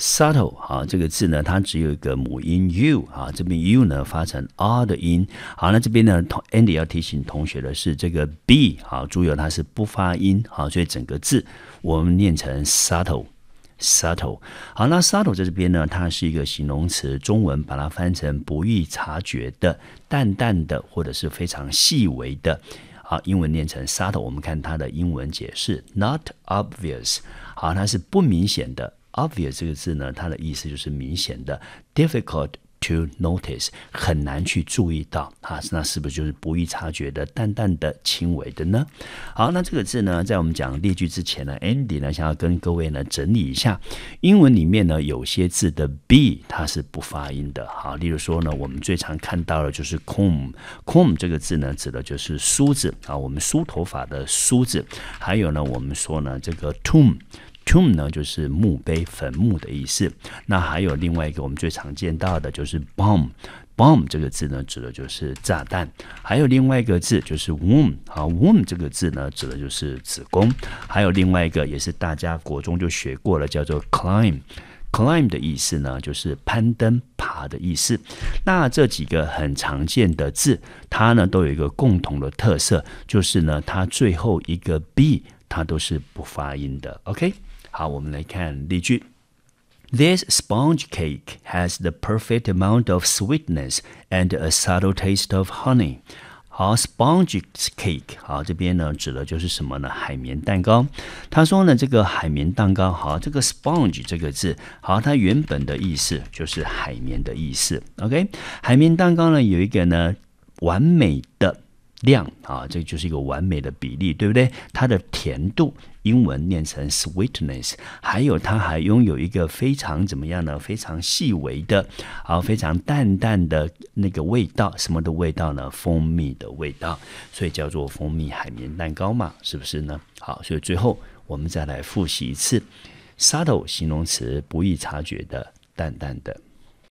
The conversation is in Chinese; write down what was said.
subtle 啊，这个字呢，它只有一个母音 u 啊，这边 u 呢发成 r 的音。好，那这边呢，同 Andy 要提醒同学的是，这个 b 啊，注意它是不发音好，所以整个字我们念成 subtle，subtle。好，那 subtle 在这边呢，它是一个形容词，中文把它翻成不易察觉的、淡淡的或者是非常细微的。好，英文念成 subtle，我们看它的英文解释，not obvious。好，它是不明显的。Obvious 这个字呢，它的意思就是明显的，difficult to notice 很难去注意到啊，那是不是就是不易察觉的、淡淡的、轻微的呢？好，那这个字呢，在我们讲例句之前呢，Andy 呢想要跟各位呢整理一下，英文里面呢有些字的 b 它是不发音的。好，例如说呢，我们最常看到的就是 comb，comb 这个字呢指的就是梳子啊，我们梳头发的梳子。还有呢，我们说呢这个 tomb。Tomb 呢就是墓碑、坟墓的意思。那还有另外一个我们最常见到的就是 bomb，bomb 这个字呢指的就是炸弹。还有另外一个字就是 womb，啊，womb 这个字呢指的就是子宫。还有另外一个也是大家国中就学过了，叫做 climb，climb 的意思呢就是攀登、爬的意思。那这几个很常见的字，它呢都有一个共同的特色，就是呢它最后一个 b 它都是不发音的。OK。好，我们来看例句。This sponge cake has the perfect amount of sweetness and a subtle taste of honey. 好，sponge cake，好，这边呢指的就是什么呢？海绵蛋糕。他说呢，这个海绵蛋糕，好，这个 sponge 这个字，好，它原本的意思就是海绵的意思。OK，海绵蛋糕呢有一个呢完美的。量啊，这就是一个完美的比例，对不对？它的甜度，英文念成 sweetness，还有它还拥有一个非常怎么样呢？非常细微的，啊，非常淡淡的那个味道，什么的味道呢？蜂蜜的味道，所以叫做蜂蜜海绵蛋糕嘛，是不是呢？好，所以最后我们再来复习一次，subtle 形容词，不易察觉的，淡淡的。